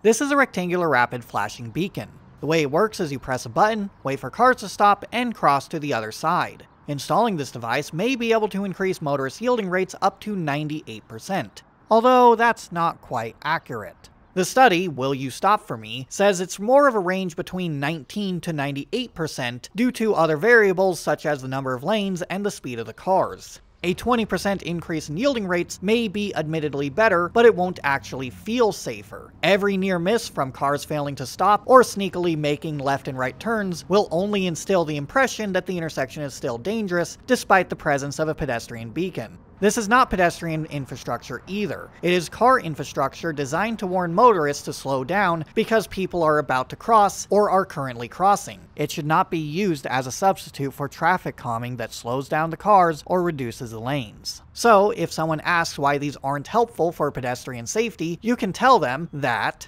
This is a rectangular rapid flashing beacon. The way it works is you press a button, wait for cars to stop, and cross to the other side. Installing this device may be able to increase motorist yielding rates up to 98%, although that's not quite accurate. The study, Will You Stop For Me, says it's more of a range between 19 to 98% due to other variables such as the number of lanes and the speed of the cars. A 20% increase in yielding rates may be admittedly better, but it won't actually feel safer. Every near miss from cars failing to stop or sneakily making left and right turns will only instill the impression that the intersection is still dangerous, despite the presence of a pedestrian beacon. This is not pedestrian infrastructure either. It is car infrastructure designed to warn motorists to slow down because people are about to cross or are currently crossing. It should not be used as a substitute for traffic calming that slows down the cars or reduces the lanes. So, if someone asks why these aren't helpful for pedestrian safety, you can tell them that